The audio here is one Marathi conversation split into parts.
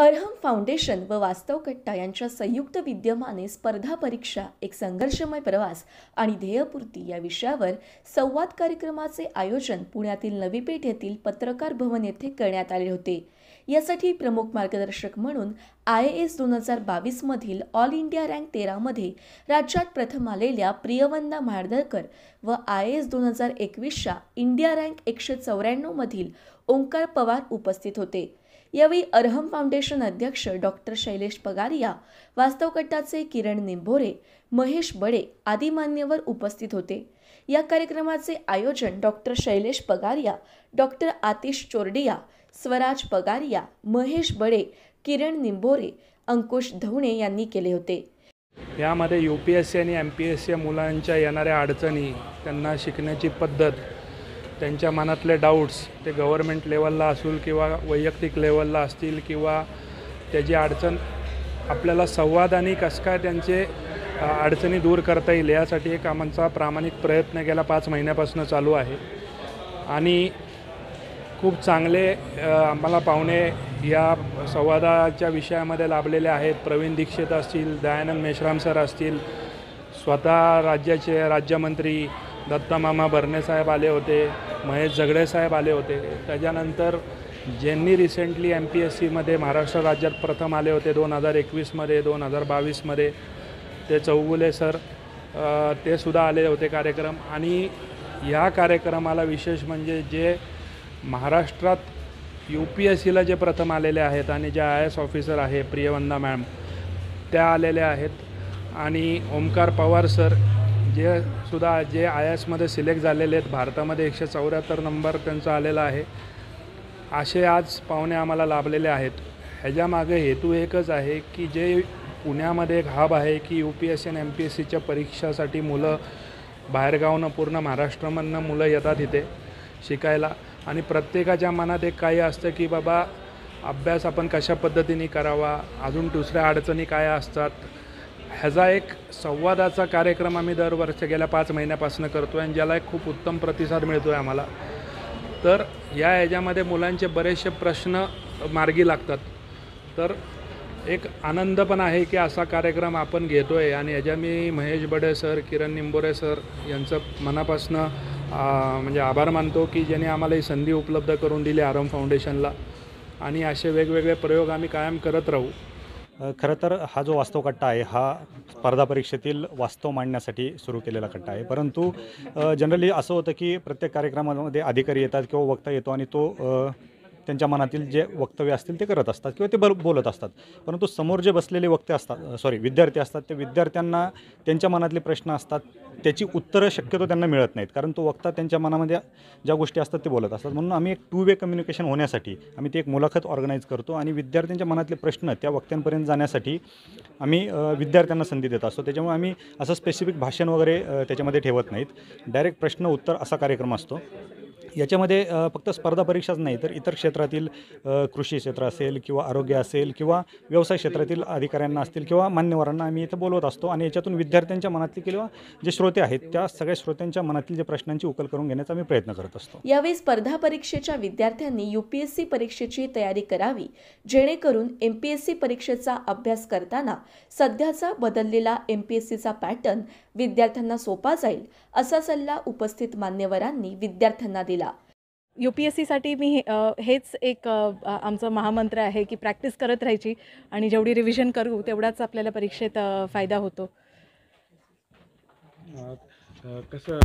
अर्हम फाउंडेशन व वास्तव कट्टा यांच्या संयुक्त विद्यमाने स्पर्धा परीक्षा एक संघर्षमय प्रवास आणि ध्येयपूर्ती या विषयावर संवाद कार्यक्रमाचे आयोजन पुण्यातील नवी पेठ येथील पत्रकार भवन येथे करण्यात आले होते. यासाठी प्रमुख मार्गदर्शक म्हणून आय एस दोन हजार बावीसमधील ऑल इंडिया रँक तेरामध्ये राज्यात प्रथम आलेल्या प्रियवंदा म्हाळदरकर व आय एस दोन हजार एकवीसच्या इंडिया रँक एकशे चौऱ्याण्णवमधील ओंकार पवार उपस्थित होते. यावेळी अर्हम फाउंडेशन अध्यक्ष डॉक्टर शैलेश पगारिया वास्तवकटाचे किरण निंभोरे महेश बडे आदी मान्यवर उपस्थित होते. या कार्यक्रमाचे आयोजन डॉक्टर शैलेश पगारिया डॉक्टर आतिश चोरडिया स्वराज पगारिया महेश बडे किरण निंभोरे अंकुश धवणे यांनी केले होते. यामध्ये यू पी एस सी आणि एम पी एस सी मुलांच्या येणाऱ्या अडचणी त्यांना शिकण्याची पद्धत त्यांच्या मनातले डाऊट्स ते गव्हर्मेंट लेवलला असेल किंवा वैयक्तिक लेवलला असतील किंवा त्याची अडचण आपल्याला संवाद आणि कसं काय त्यांचे अडचणी दूर करता येईल यासाठी एक आमचा प्रामाणिक प्रयत्न गेला पाच महिन्यापासून चालू आहे. आणि खूप चांगले आम्हाला पाहुणे या संवादाच्या विषयामध्ये लाभलेले आहेत. प्रवीण दीक्षित असतील दयानंद मेश्राम सर असतील स्वतः राज्याचे राज्यमंत्री दत्तामामा भरणेसाहेब आले होते. महेश झगडे साहेब आले होते. त्याच्यानंतर ज्यांनी रिसेंटली एम पी एस सीमध्ये महाराष्ट्र राज्यात प्रथम आले होते दोन हजार एकवीसमध्ये दोन हजार बावीसमध्ये ते चौगुले सर ते सुद्धा आले होते कार्यक्रम. आणि या कार्यक्रमाला विशेष म्हणजे जे महाराष्ट्रात यू पी एस सीला जे प्रथम आलेले आहेत आणि जे आय एस ऑफिसर आहे प्रियवंदा मॅम त्या आलेल्या आहेत. आणि ओमकार पवार सर जे सुद्धा जे आय एसमध्ये सिलेक्ट झालेले आहेत भारतामध्ये एकशे चौऱ्याहत्तर नंबर त्यांचा आलेला आहे. असे आज पाहुणे आम्हाला लाभलेले आहेत. ह्याच्यामागे हेतू एकच आहे की जे पुण्यामध्ये एक हब आहे की यू पी एस सी आणि एम पी एस सीच्या परीक्षासाठी मुलं बाहेरगावनं पूर्ण महाराष्ट्रामधनं मुलं येतात इथे शिकायला. आणि प्रत्येकाच्या मनात एक काही असतं की बाबा अभ्यास आपण कशा पद्धतीने करावा अजून दुसऱ्या अडचणी काय असतात? ह्याचा एक संवादाचा कार्यक्रम आम्ही दरवर्षी गेल्या पाच महिन्यापासून करतो आहे आणि ज्याला एक खूप उत्तम प्रतिसाद मिळतो आहे आम्हाला. तर या ह्याच्यामध्ये मुलांचे बरेचसे प्रश्न मार्गी लागतात. तर एक आनंद पण आहे की असा कार्यक्रम आपण घेतो आहे आणि ह्याच्या मी महेश बडे सर किरण निंबोरे सर यांचं मनापासनं म्हणजे आभार मानतो की ज्यांनी आम्हाला ही संधी उपलब्ध करून दिली आरम फाउंडेशनला. आणि असे वेगवेगळे प्रयोग आम्ही कायम करत राहू. खरं तर हा जो वास्तव कट्टा आहे हा स्पर्धा परीक्षेतील वास्तव मांडण्यासाठी सुरू केलेला कट्टा आहे. परंतु जनरली असं होतं की प्रत्येक कार्यक्रमामध्ये अधिकारी येतात किंवा वक्ता येतो आणि तो त्यांच्या मनातील जे वक्तव्य असतील ते करत असतात किंवा ते बल बोलत असतात. परंतु समोर जे बसलेले वक्ते असतात सॉरी विद्यार्थी असतात ते विद्यार्थ्यांना त्यांच्या मनातले प्रश्न असतात त्याची उत्तरं शक्यतो त्यांना मिळत नाहीत. कारण तो वक्ता त्यांच्या मनामध्ये ज्या गोष्टी असतात ते बोलत असतात. म्हणून आम्ही एक टू वे कम्युनिकेशन होण्यासाठी आम्ही ती एक मुलाखत ऑर्गनाईज करतो आणि विद्यार्थ्यांच्या मनातले प्रश्न त्या वक्त्यांपर्यंत जाण्यासाठी आम्ही विद्यार्थ्यांना संधी देत असतो. त्याच्यामुळे आम्ही असं स्पेसिफिक भाषण वगैरे त्याच्यामध्ये ठेवत नाहीत. डायरेक्ट प्रश्न उत्तर असा कार्यक्रम असतो. याच्यामध्ये फक्त स्पर्धा परीक्षाच नाही तर इतर क्षेत्रातील कृषी क्षेत्र असेल किंवा आरोग्य असेल किंवा व्यवसाय क्षेत्रातील अधिकाऱ्यांना असतील किंवा मान्यवरांना आम्ही इथं बोलवत असतो आणि याच्यातून विद्यार्थ्यांच्या मनातली किंवा जे श्रोते आहेत त्या सगळ्या श्रोत्यांच्या मनातील जे प्रश्नांची उकल करून घेण्याचा आम्ही प्रयत्न करत असतो. यावेळी स्पर्धा परीक्षेच्या विद्यार्थ्यांनी यू पी एस सी परीक्षेची तयारी करावी जेणेकरून एम पी एस सी परीक्षेचा अभ्यास करताना सध्याचा बदललेला एम पी एस सीचा पॅटर्न विद्यार्थ्यांना सोपा जाईल असा सल्ला उपस्थित मान्यवरांनी विद्यार्थ्यांना दिला. यू पी एस सीसाठी मी हे- हेच एक आमचं महामंत्र आहे की प्रॅक्टिस करत राहायची आणि जेवढी रिव्हिजन करू तेवढाच आपल्याला परीक्षेत फायदा होतो. कसं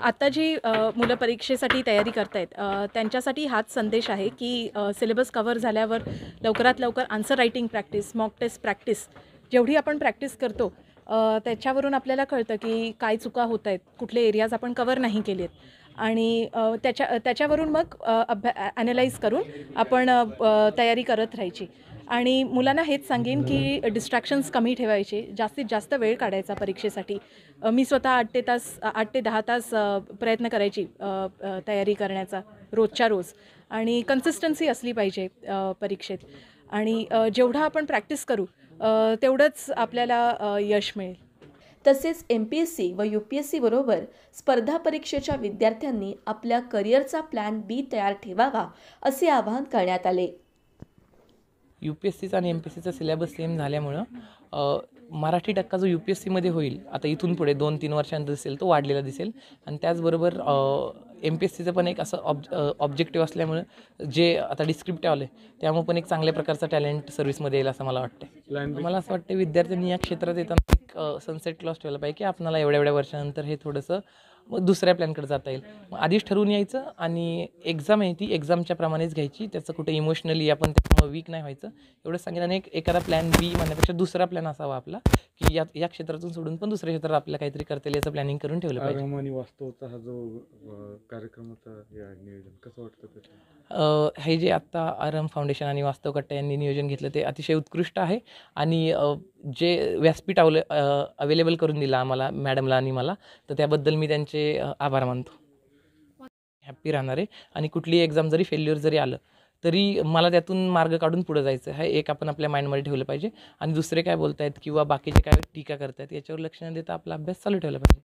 आता जी मुलं परीक्षेसाठी तयारी करतायत त्यांच्यासाठी हाच संदेश आहे की सिलेबस कव्हर झाल्यावर लवकरात लवकर answer writing practice mock test practice जेवढी आपण प्रॅक्टिस करतो त्याच्यावरून आपल्याला कळतं की काय चुका होत आहेत. कुठले एरियाज आपण कवर नाही केले आहेत आणि त्याच्या त्याच्यावरून मग अभ्या ॲनालाइज करून आपण तयारी करत राहायची. आणि मुलांना हेच सांगेन की डिस्ट्रॅक्शन्स कमी ठेवायचे. जास्तीत जास्त वेळ काढायचा परीक्षेसाठी. मी स्वतः आठ ते तास आठ ते दहा तास प्रयत्न करायची तयारी करण्याचा रोजच्या रोज. आणि कन्सिस्टन्सी असली पाहिजे परीक्षेत. आणि जेवढा आपण प्रॅक्टिस करू तेवढंच आपल्याला यश मिळेल. तसेच एम पी एस सी व यू पी एस सी बरोबर स्पर्धा परीक्षेच्या विद्यार्थ्यांनी आपल्या करिअरचा प्लॅन बी तयार ठेवावा असे आवाहन करण्यात आले. यू पी एस सीचा आणि एम पी एस सीचा सिलेबस सेम झाल्यामुळं मराठी टक्का जो यू पी एस सीमध्ये होईल आता इथून पुढे दोन तीन वर्षांत दिसेल तो वाढलेला दिसेल. आणि त्याचबरोबर एम पी एस सीचं पण एक असं ऑब ऑब्जेक्टिव्ह असल्यामुळं जे आता डिस्क्रिप्टिव्ह आलं आहे त्यामुळे पण एक चांगल्या प्रकारचा टॅलेंट सर्व्हिसमध्ये येईल असं मला वाटतं मला असं वाटतं विद्यार्थ्यांनी या क्षेत्रात येताना एक सनसेट क्लॉस ठेवला पाहिजे की आपल्याला एवढ्या एवढ्या वर्षानंतर हे थोडंसं मग दुसऱ्या प्लॅनकडे जाता येईल. मग आधीच ठरवून यायचं आणि एक्झाम आहे ती एक्झामच्या प्रमाणेच घ्यायची. त्याचं कुठे इमोशनली आपण त्याच्यामुळे वीक नाही व्हायचं. एवढं आणि एक एखादा प्लॅन बी म्हणण्यापेक्षा दुसरा प्लॅन असावा आपला की या या क्षेत्रातून सोडून पण दुसऱ्या क्षेत्रात आपल्याला काहीतरी करता येईल याचं प्लॅनिंग करून ठेवलं पाहिजे. वास्तवचा हा जो कार्यक्रमाचा नियोजन कसं वाटतं हे जे आत्ता आरम फाउंडेशन आणि वास्तव कट्टा यांनी नियोजन घेतलं ते अतिशय उत्कृष्ट आहे. आणि जे व्यासपीठ अवले अवेलेबल करून दिलं आम्हाला मॅडमला आणि मला तर त्याबद्दल मी त्यांचे त्यांचे आभार मानतो. हॅप्पी राहणार आहे. आणि कुठलीही एक्झाम जरी फेल्युअर जरी आलं तरी मला त्यातून मार्ग काढून पुढे जायचं आहे. एक आपण आपल्या माइंडमध्ये ठेवलं पाहिजे. आणि दुसरे काय बोलतायत किंवा बाकीचे काय टीका करतायत याच्यावर लक्ष न देता आपला अभ्यास चालू ठेवला पाहिजे.